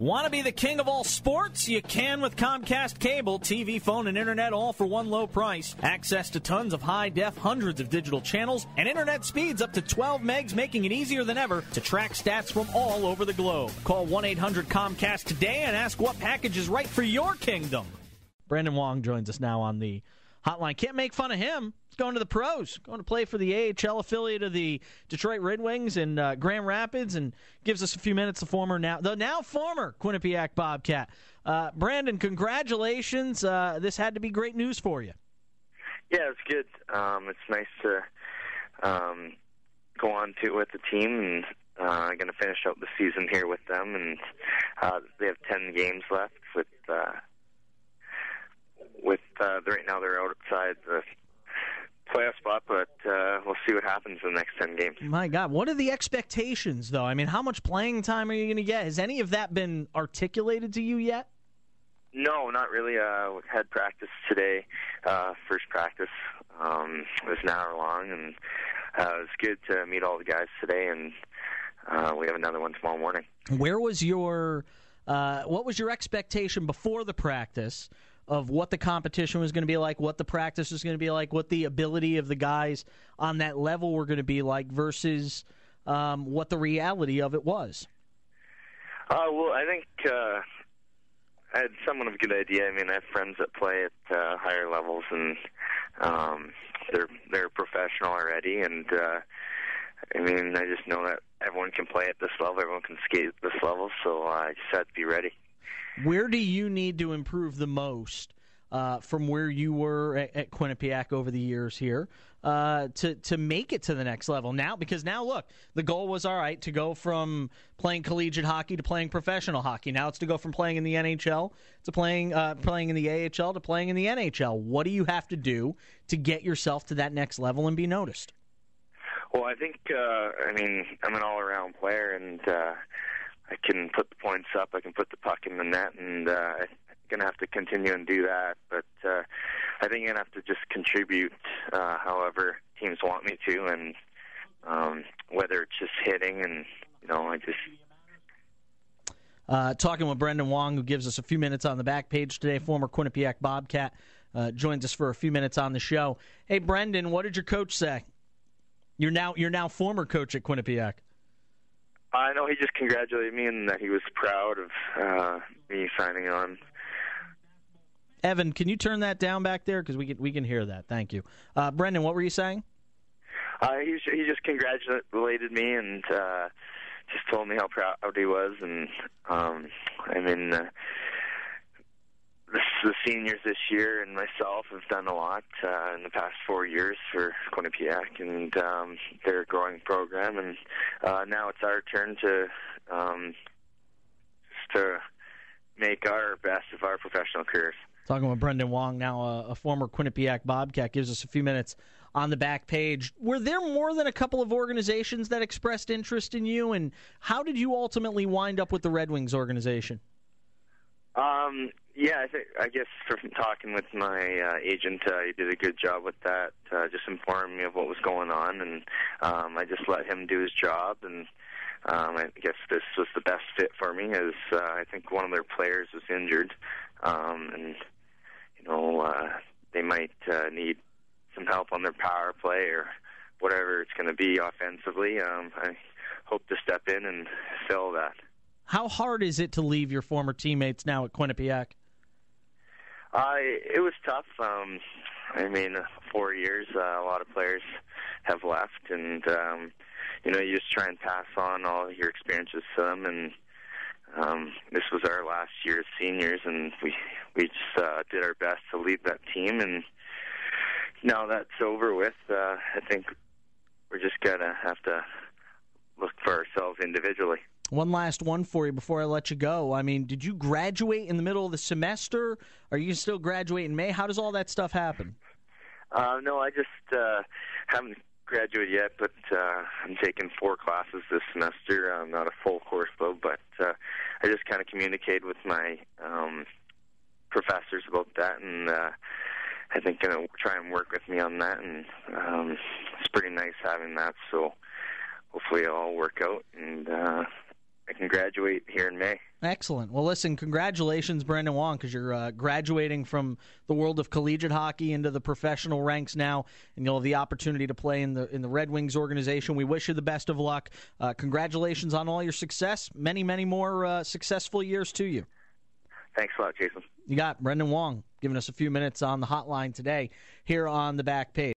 Want to be the king of all sports? You can with Comcast Cable, TV, phone, and internet all for one low price. Access to tons of high def, hundreds of digital channels, and internet speeds up to 12 megs, making it easier than ever to track stats from all over the globe. Call 1 800 Comcast today and ask what package is right for your kingdom. Brandon Wong joins us now on the hotline. Can't make fun of him. He's going to the pros, going to play for the AHL affiliate of the Detroit Red Wings in uh, Grand Rapids, and gives us a few minutes. The former now, the now former Quinnipiac Bobcat. Uh, Brandon, congratulations. Uh, this had to be great news for you. Yeah, it's good. Um, it's nice to um, go on to with the team and uh, going to finish out the season here with them, and uh, they have ten games left with uh, with uh, right now they're outside the playoff spot, but uh, we'll see what happens in the next ten games. My God, what are the expectations, though? I mean, how much playing time are you going to get? Has any of that been articulated to you yet? No, not really. Uh, we had practice today, uh, first practice. Um, it was an hour long, and uh, it was good to meet all the guys today, and uh, we have another one tomorrow morning. Where was your, uh, what was your expectation before the practice? Of what the competition was going to be like, what the practice was going to be like, what the ability of the guys on that level were going to be like versus um, what the reality of it was? Uh, well, I think uh, I had somewhat of a good idea. I mean, I have friends that play at uh, higher levels, and um, they're they're professional already, and uh, I mean, I just know that everyone can play at this level, everyone can skate at this level, so uh, I just had to be ready. Where do you need to improve the most uh, from where you were at, at, Quinnipiac over the years here uh, to to make it to the next level now? Because now, look, the goal was all right to go from playing collegiate hockey to playing professional hockey. Now it's to go from playing in the NHL to playing uh, playing in the AHL to playing in the NHL. What do you have to do to get yourself to that next level and be noticed? Well, I think uh, I mean I'm an all-around player, and uh, I can put the points up. I can put the puck in the net, and uh, I'm gonna have to continue and do that. But uh, I think I'm gonna have to just contribute, uh, however teams want me to, and um, whether it's just hitting, and you know, I just. Uh, talking with Brandon Wong, who gives us a few minutes on the back page today, former Quinnipiac Bobcat, uh, joins us for a few minutes on the show. Hey, Brandon, what did your coach say? You're now you're now former coach at Quinnipiac. I know he just congratulated me and that he was proud of uh, me signing on. Evan, can you turn that down back there because we can we can hear that. Thank you, uh, Brandon. What were you saying? Uh, he he just congratulated me and uh, just told me how proud he was, and um, I mean. The, the seniors this year and myself have done a lot uh, in the past four years for Quinnipiac and um, their growing program, and uh, now it's our turn to um, to make our best of our professional careers. Talking with Brandon Wong, now a, a former Quinnipiac Bobcat, gives us a few minutes on the back page. Were there more than a couple of organizations that expressed interest in you, and how did you ultimately wind up with the Red Wings organization? Um, yeah, I think I guess from talking with my uh, agent, uh, he did a good job with that. Uh, just informing me of what was going on, and um, I just let him do his job. And um, I guess this was the best fit for me, as uh, I think one of their players was injured, um, and you know uh, they might uh, need some help on their power play or whatever it's going to be offensively. Um, I hope to step in and fill that. How hard is it to leave your former teammates now at Quinnipiac? Uh, it was tough. Um, I mean, four years, uh, a lot of players have left, and um, you know, you just try and pass on all your experiences to them. And um, this was our last year as seniors, and we we just uh, did our best to lead that team. And now that's over with, uh, I think we're just gonna have to look for ourselves individually. One last one for you before I let you go. I mean, did you graduate in the middle of the semester? Are you still graduate in May? How does all that stuff happen? Uh, no, I just uh, haven't graduated yet, but uh, I'm taking four classes this semester. Uh, not a full course load, but uh, I just kind of communicated with my um, professors about that, and uh, I think going to try and work with me on that. And um, it's pretty nice having that. So hopefully it'll all work out and. Uh, I can graduate here in May. Excellent. Well, listen, congratulations, Brandon Wong, because you're uh, graduating from the world of collegiate hockey into the professional ranks now, and you'll have the opportunity to play in the in the Red Wings organization. We wish you the best of luck. Uh, congratulations on all your success. Many, many more uh, successful years to you. Thanks a lot, Jason. You got Brandon Wong giving us a few minutes on the hotline today here on the back page.